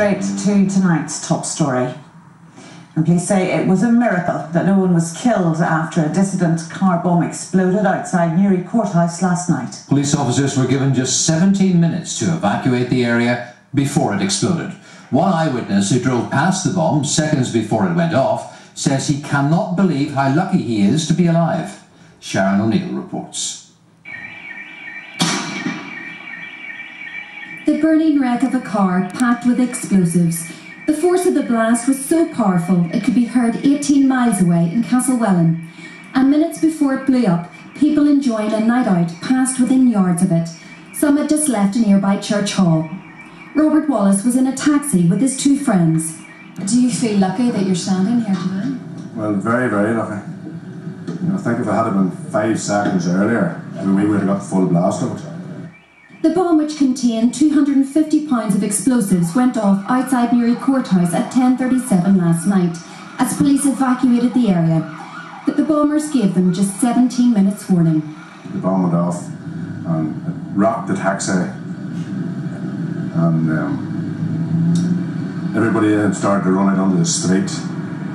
straight to tonight's top story. And police say it was a miracle that no one was killed after a dissident car bomb exploded outside Newry Courthouse last night. Police officers were given just 17 minutes to evacuate the area before it exploded. One eyewitness who drove past the bomb seconds before it went off says he cannot believe how lucky he is to be alive. Sharon O'Neill reports. The burning wreck of a car packed with explosives the force of the blast was so powerful it could be heard 18 miles away in Castlewellan, and minutes before it blew up, people enjoying a night out passed within yards of it. Some had just left a nearby church hall. Robert Wallace was in a taxi with his two friends. Do you feel lucky that you're standing here today? Well, very, very lucky. You know, I think if it had been five seconds earlier, we would have got full blast of it. The bomb, which contained 250 pounds of explosives, went off outside Newry Courthouse at 10.37 last night as police evacuated the area. But the bombers gave them just 17 minutes warning. The bomb went off and rocked the taxi and um, everybody had started to run out onto the street.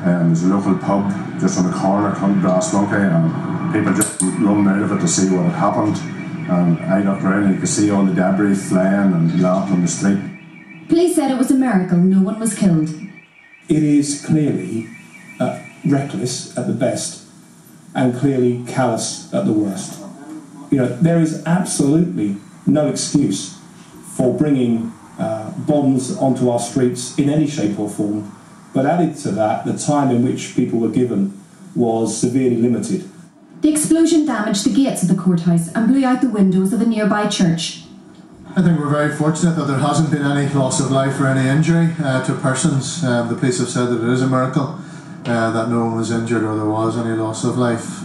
Um, there's a local pub just on the corner called Brass Monkey and people just run out of it to see what had happened and I looked around and you could see all the debris flying and laughing on the street. Police said it was a miracle no one was killed. It is clearly uh, reckless at the best and clearly callous at the worst. You know, there is absolutely no excuse for bringing uh, bombs onto our streets in any shape or form, but added to that, the time in which people were given was severely limited. The explosion damaged the gates of the courthouse and blew out the windows of a nearby church. I think we're very fortunate that there hasn't been any loss of life or any injury uh, to persons. Um, the police have said that it is a miracle uh, that no one was injured or there was any loss of life.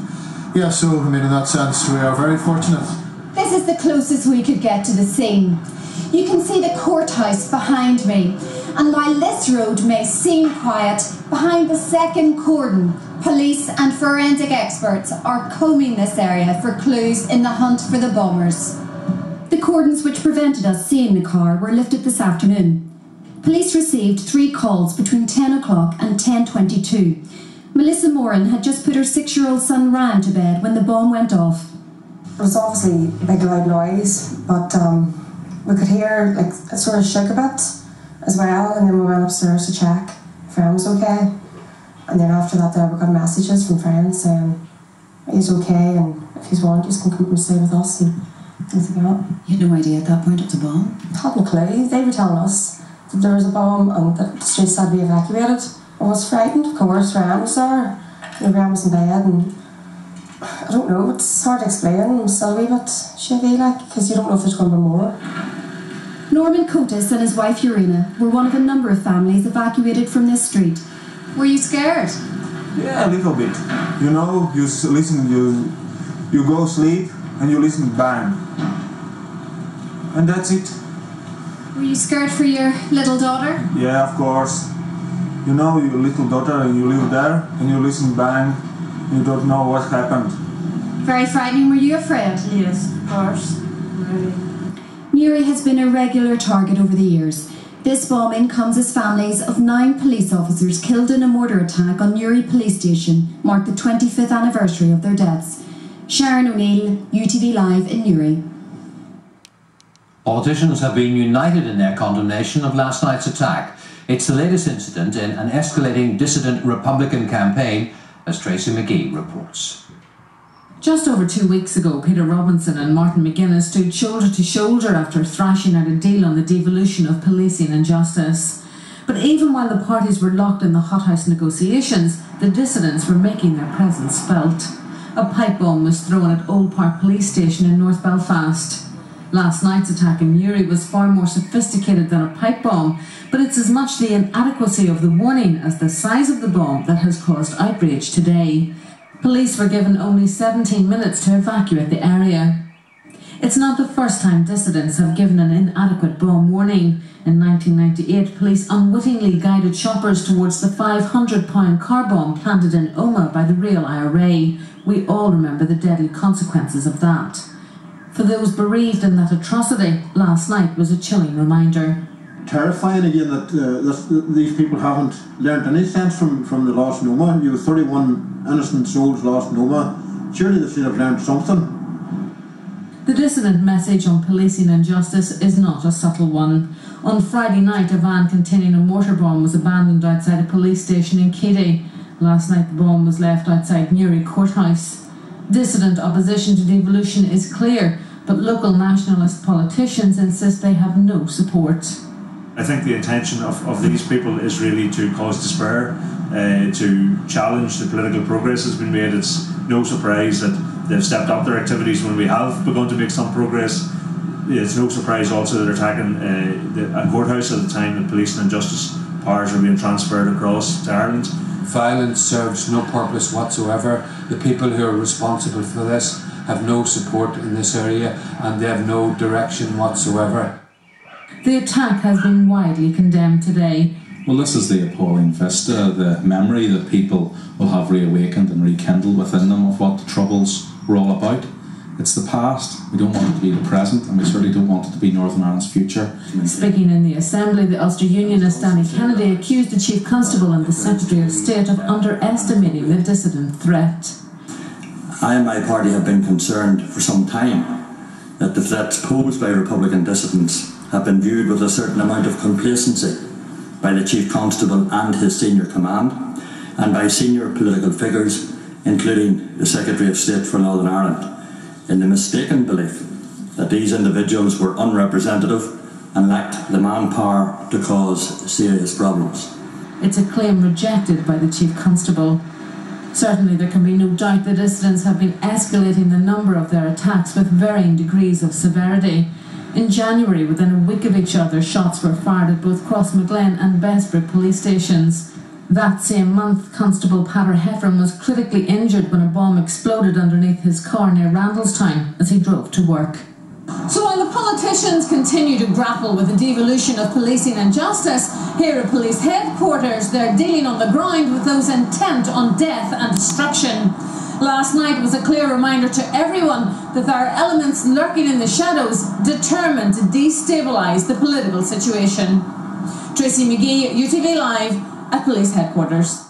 Yeah, so I mean, in that sense, we are very fortunate. This is the closest we could get to the scene. You can see the courthouse behind me, and while this road may seem quiet, behind the second cordon Police and forensic experts are combing this area for clues in the hunt for the bombers. The cordons which prevented us seeing the car were lifted this afternoon. Police received three calls between 10 o'clock and 10.22. Melissa Moran had just put her six-year-old son Ryan to bed when the bomb went off. It was obviously a big loud noise, but um, we could hear like a sort of shook a bit as well, and then we went upstairs to check if was okay. And then after that, there we got messages from friends saying he's okay and if he's want, he's can come and stay with us and things like that. You had no idea at that point it was a bomb? Hadn't a clue. They were telling us that there was a bomb and that the streets had to be evacuated. I was frightened, of course. Ryan was there. And Ryan was in bed and I don't know, it's hard to explain. I'm still a wee bit shaky, like, because you don't know if there's going to be more. Norman Cotis and his wife Urena were one of a number of families evacuated from this street were you scared? Yeah, a little bit. You know, you listen, you you go sleep and you listen bang, and that's it. Were you scared for your little daughter? Yeah, of course. You know your little daughter and you live there and you listen bang, you don't know what happened. Very frightening. Were you afraid? Yes, of course. Really. Newry has been a regular target over the years. This bombing comes as families of nine police officers killed in a mortar attack on Newry Police Station mark the 25th anniversary of their deaths. Sharon O'Neill, UTV Live in Newry. Politicians have been united in their condemnation of last night's attack. It's the latest incident in an escalating dissident Republican campaign, as Tracey Magee reports. Just over two weeks ago, Peter Robinson and Martin McGuinness stood shoulder to shoulder after thrashing out a deal on the devolution of policing and justice. But even while the parties were locked in the hothouse negotiations, the dissidents were making their presence felt. A pipe bomb was thrown at Old Park Police Station in North Belfast. Last night's attack in Newry was far more sophisticated than a pipe bomb, but it's as much the inadequacy of the warning as the size of the bomb that has caused outrage today. Police were given only 17 minutes to evacuate the area. It's not the first time dissidents have given an inadequate bomb warning. In 1998, police unwittingly guided shoppers towards the £500 car bomb planted in Omagh by the real IRA. We all remember the deadly consequences of that. For those bereaved in that atrocity, last night was a chilling reminder. Terrifying again that, uh, that these people haven't learned any sense from, from the last Omagh. You 31 innocent souls lost Omagh. Surely they should have learned something. The dissident message on policing and justice is not a subtle one. On Friday night, a van containing a mortar bomb was abandoned outside a police station in Keady. Last night, the bomb was left outside Newry Courthouse. Dissident opposition to devolution is clear, but local nationalist politicians insist they have no support. I think the intention of, of these people is really to cause despair, uh, to challenge the political progress that's been made. It's no surprise that they've stepped up their activities when we have begun to make some progress. It's no surprise also that they're attacking uh, the, a courthouse at the time that police and justice powers are being transferred across to Ireland. Violence serves no purpose whatsoever. The people who are responsible for this have no support in this area and they have no direction whatsoever. The attack has been widely condemned today. Well, this is the appalling vista, the memory that people will have reawakened and rekindled within them of what the Troubles were all about. It's the past, we don't want it to be the present, and we certainly don't want it to be Northern Ireland's future. Speaking in the Assembly, the Ulster Unionist Danny Kennedy accused the Chief Constable and the Secretary of State of underestimating the dissident threat. I and my party have been concerned for some time that the threats posed by Republican dissidents have been viewed with a certain amount of complacency by the Chief Constable and his senior command, and by senior political figures, including the Secretary of State for Northern Ireland, in the mistaken belief that these individuals were unrepresentative and lacked the manpower to cause serious problems. It's a claim rejected by the Chief Constable. Certainly, there can be no doubt the dissidents have been escalating the number of their attacks with varying degrees of severity. In January, within a week of each other, shots were fired at both Crossmaglen and Bessbrook police stations. That same month, Constable Peadar Heffron was critically injured when a bomb exploded underneath his car near Randalstown as he drove to work. So while the politicians continue to grapple with the devolution of policing and justice, here at police headquarters they're dealing on the ground with those intent on death and destruction. Last night was a clear reminder to everyone that there are elements lurking in the shadows determined to destabilise the political situation. Tracey Magee, UTV Live, at police headquarters.